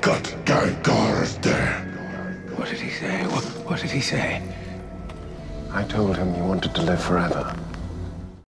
Cut. What did he say? What, what did he say? I told him you wanted to live forever.